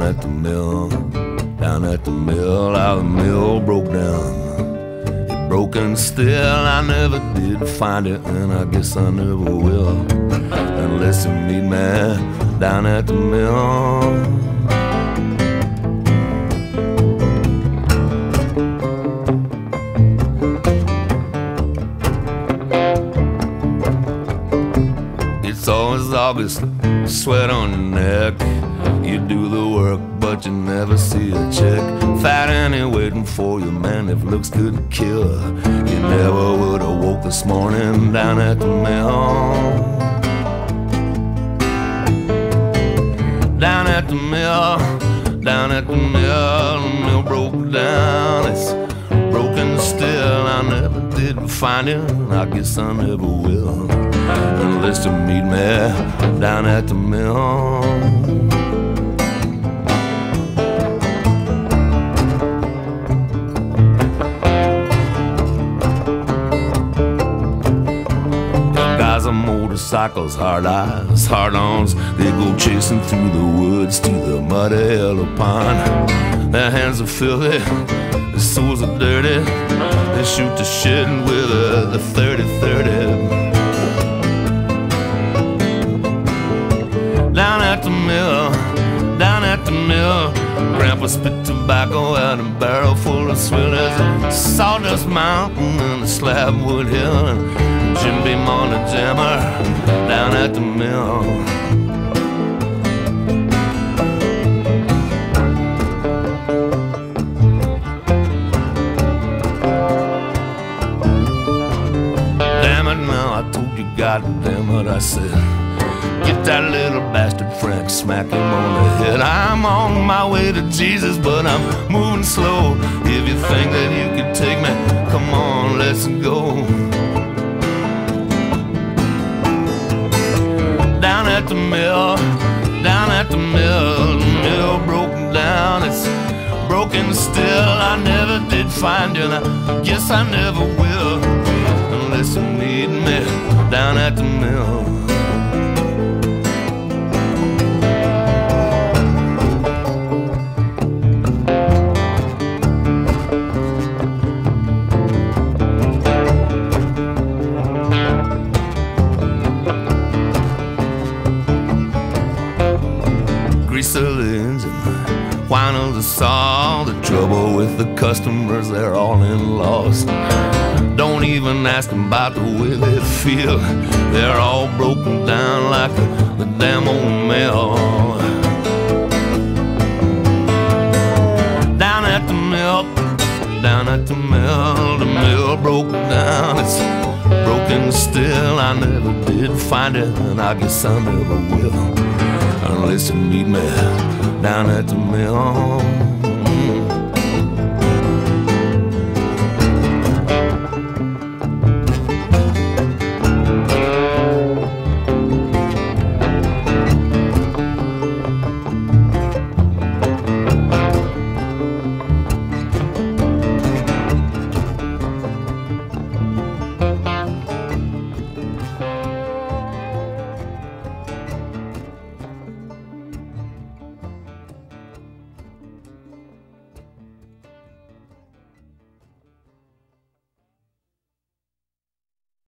down at the mill, down at the mill, how the mill broke down. It broken still, I never did find it, and I guess I never will. Unless you meet me down at the mill. It's always August, sweat on your neck. You do the work, but you never see a check. Fat Annie waiting for you, man, if looks could kill. You never would have woke this morning down at the mill. Down at the mill, down at the mill, the mill broke down. It's broken still. I never did find it, I guess I never will. Unless you meet me down at the mill. motorcycles, hard eyes, hard ons. They go chasing through the woods to the muddy yellow pond. Their hands are filthy, their souls are dirty. They shoot the shit with a 30-30. Spit tobacco out a barrel full of swillers There's a sawdust mountain and a slabwood hill. And Jim Beam on the jammer down at the mill. Damn it now, I told you, God damn it, I said. That little bastard Frank, smack him on the head. I'm on my way to Jesus, but I'm moving slow. If you think that you can take me, come on, let's go. Down at the mill, down at the mill, the mill broken down. It's broken still. I never did find you, and I guess I never will. Unless you meet me down at the mill. The engine, whine of the saw, the trouble with the customers, they're all in loss. Don't even ask them about the way they feel, they're all broken down like the, the damn old mill. Down at the mill, down at the mill, the mill broke down, it's broken still. I never did find it, and I guess I never will unless you meet me down er at the mill.